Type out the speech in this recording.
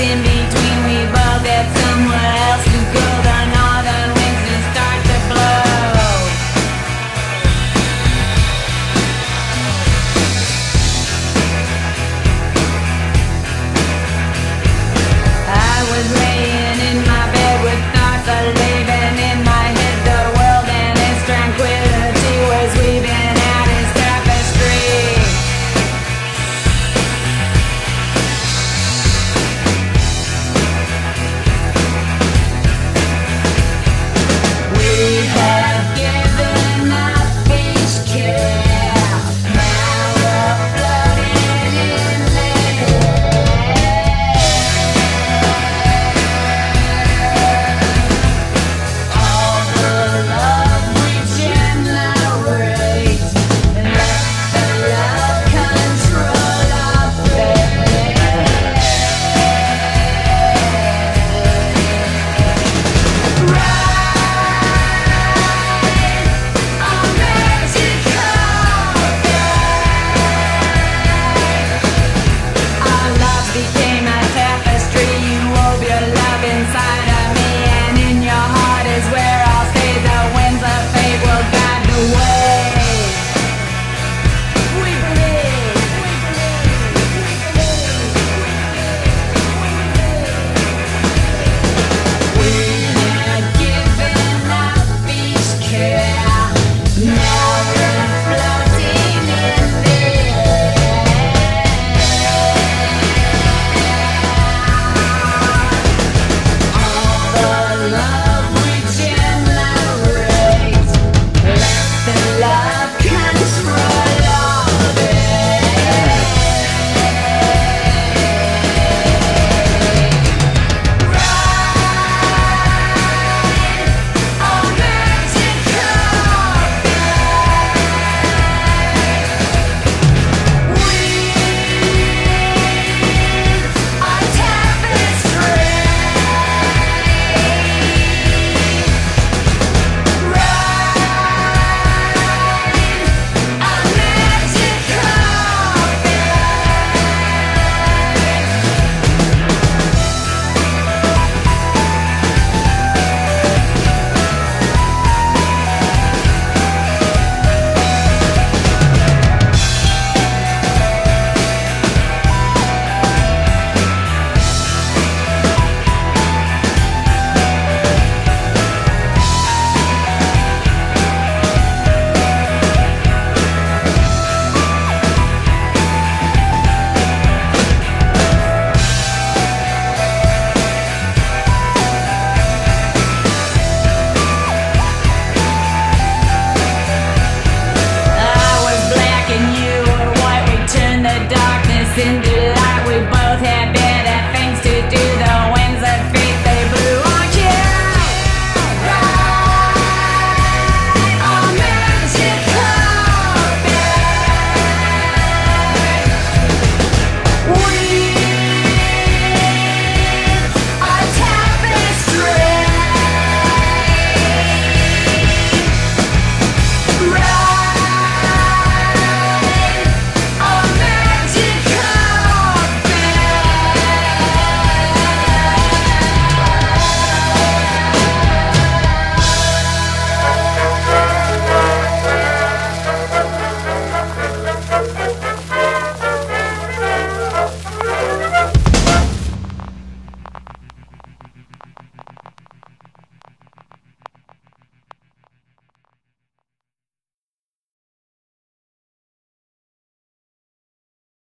In me. in the